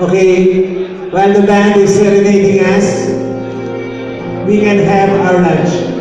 Okay, while the band is serenading us, we can have our lunch.